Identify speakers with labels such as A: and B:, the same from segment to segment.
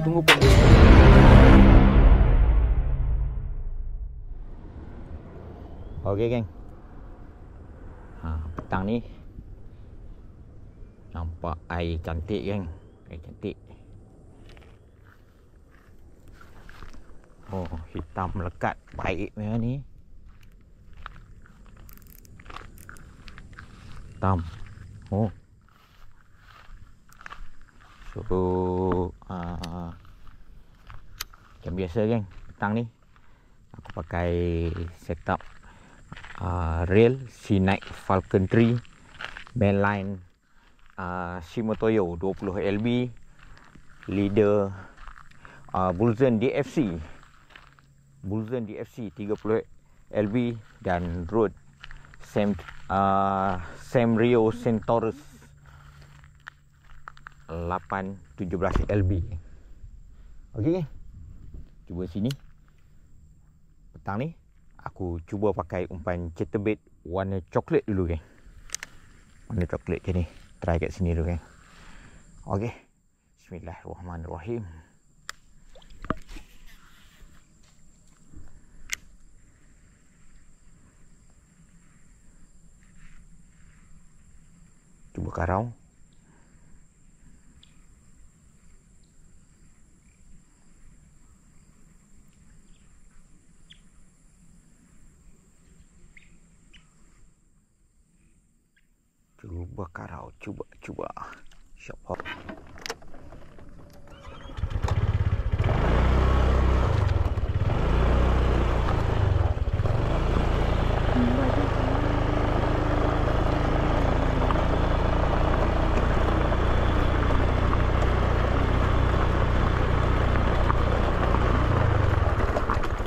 A: Tunggu. Okey geng. Petang ni nampak air cantik geng. Air cantik. Oh, hitam melekat. Baik punya ni. Hitam. Oh. So, uh, macam biasa geng. Petang ni aku pakai setup uh, rail C-Nike Falcon 3 mainline uh, Shimotoyo 20 LB leader uh, Bulzen DFC Bulzen DFC 30 LB dan Rode Sam uh, Sam Rio Centaurus 817 LB. Okey. Cuba sini. Petang ni aku cuba pakai umpan chatterbait warna coklat dulu kan. Warna coklat ke ni. Try kat sini dulu kan. Okey. Bismillahirrahmanirrahim. Cuba karau. Cuba karau, cuba, cuba. InsyaAllah.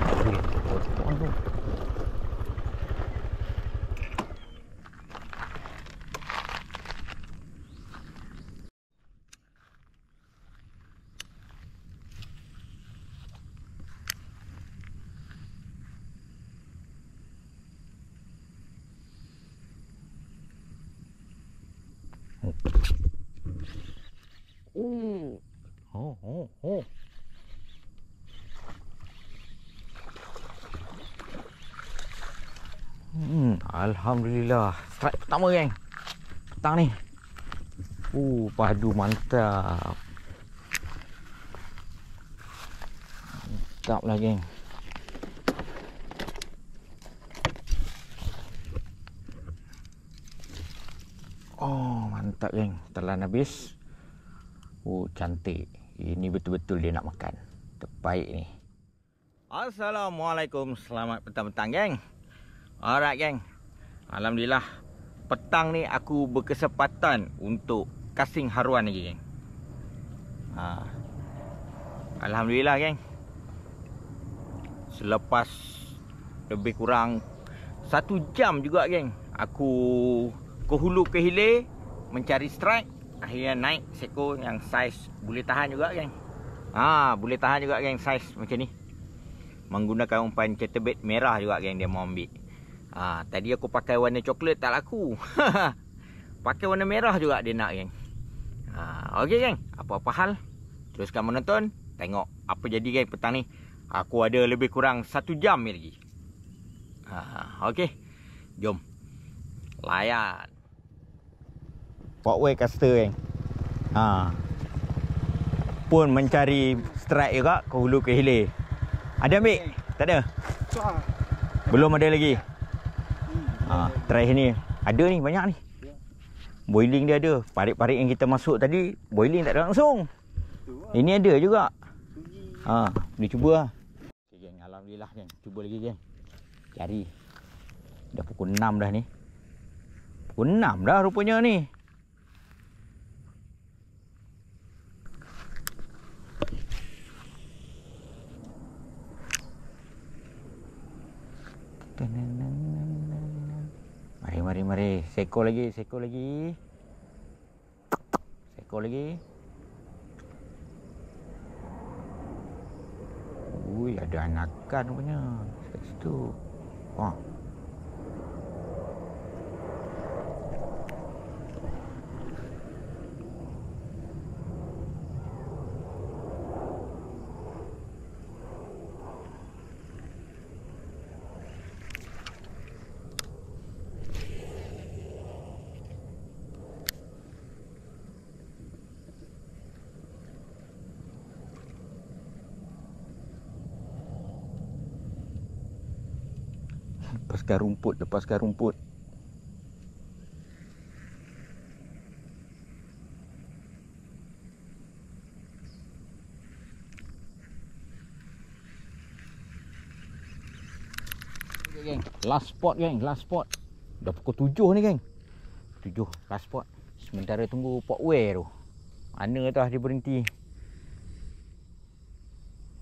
A: Okey, potong tu. Oh. Oh, oh. Hmm, Alhamdulillah. Strike pertama geng. Petang ni. Uh, padu mantap. Mantap lah geng. Oh, mantap geng. Telan habis. Oh, cantik. Ini betul-betul dia nak makan. Terbaik ni. Assalamualaikum. Selamat petang-petang geng. Alright geng. Alhamdulillah petang ni aku berkesempatan untuk casting haruan lagi geng. Ha. Alhamdulillah geng. Selepas lebih kurang satu jam juga geng. Aku ke hulu ke hilir mencari strike. Akhirnya naik seko yang saiz boleh tahan juga geng. Ha, boleh tahan juga geng saiz macam ni. Menggunakan umpan chatterbait merah juga geng dia mau ambil. Ha, tadi aku pakai warna coklat tak laku. pakai warna merah juga dia nak geng. Ha, okey geng, apa-apa hal teruskan menonton, tengok apa jadi geng petang ni. Aku ada lebih kurang satu jam lagi. Ha, okey. Jom. Layan. Walkway caster geng. Ha. Pun mencari strike juga ke hulu ke hilir. Ada ambil? Tak ada? Belum ada lagi. Ha, try ni. Ada ni banyak ni. Boiling dia ada. Parit-parit yang kita masuk tadi boiling tak ada langsung. Ini ada juga. Ha, boleh cuba lah. Okay, geng. Alhamdulillah geng. Cuba lagi geng. Cari. Dah pukul 6 dah ni. Pukul 6 dah rupanya ni. Seko lagi, seko lagi. Seko lagi. Ui, ada anakan punya. Situ. Wah. Lepaskan rumput, lepaskan rumput. Okay, geng. Last spot geng, last spot. Dah pukul tujuh ni geng. Tujuh, last spot. Sementara tunggu pot wear tu. Mana tah dia berhenti.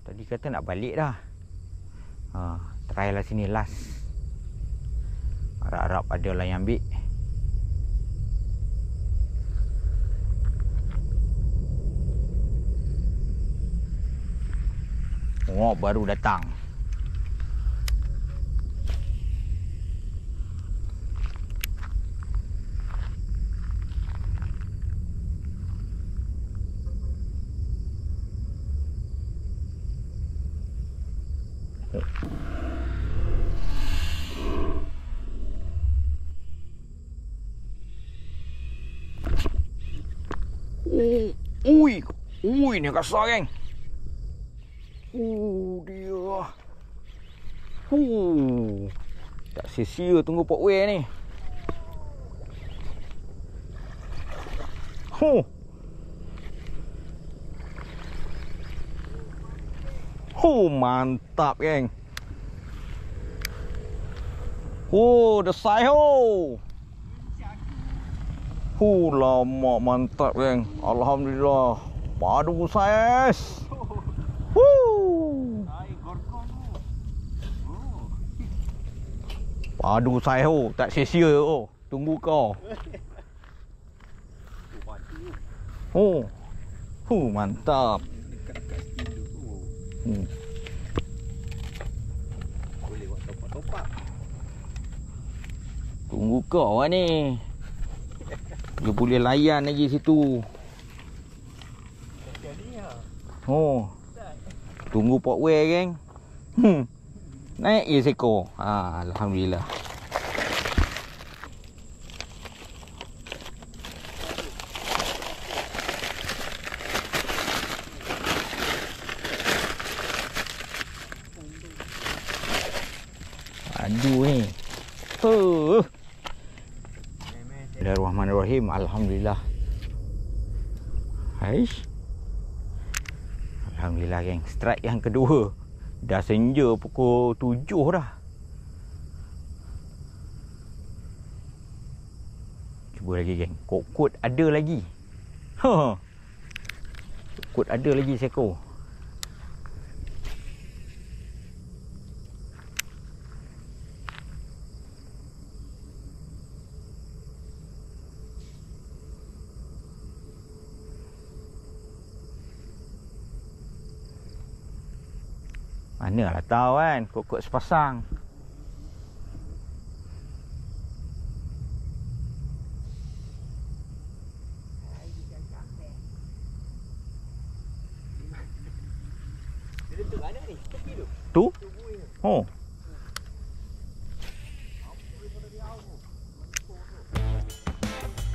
A: Tadi kata nak balik dah. Ha, try lah sini last. Harap-harap ada lah yang ambil. Oh baru datang Ui, ui ni kasar geng. Uh, dia. Uh. Tak sia-sia tunggu pot wear ni. Huh. Huh, mantap geng. Oh, the size oh. Hu lama mantap geng. Alhamdulillah. Padu saiz. Padu saiz oh, tak sia-sia oh. Tunggu kau. Oh. Hu mantap. Hmm. Tunggu kau lah ni. Dia boleh layan lagi situ. Oh. Tunggu pot geng. Hmm. Naik je seko. Ha, alhamdulillah. Aduh ni. Huh. Bismillahirrahmanirrahim. Alhamdulillah. Haish. Alhamdulillah geng. Strike yang kedua. Dah senja pukul tujuh dah. Cuba lagi geng. Kokot ada lagi. Ha. Kokot ada lagi seko. Mana lah tahu kan Kokok sepasang Tu? Oh.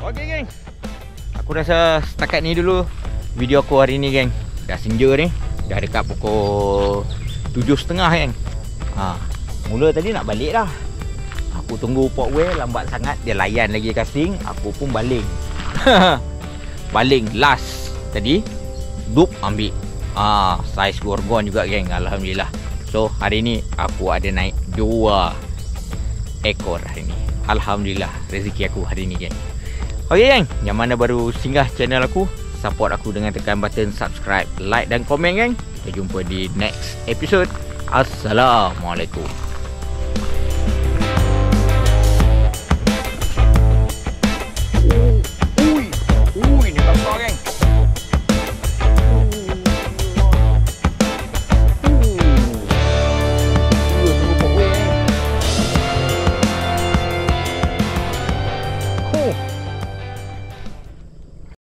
A: Okey geng. Aku rasa setakat ni dulu video aku hari ni geng. Dah senja ni. Dah dekat pukul Tujuh setengah kan. Ha, Mula tadi nak balik dah. Aku tunggu port lambat sangat Dia layan lagi casting Aku pun baling. Baling last. Tadi Dup ambil. Ha, Size gorgon juga geng. Alhamdulillah. So hari ni Aku ada naik Dua Ekor hari ni. Alhamdulillah Rezeki aku hari ni geng. Okay geng. Yang mana baru singgah channel aku Support aku dengan tekan button subscribe Like dan komen geng kita jumpa di next episode. Assalamualaikum.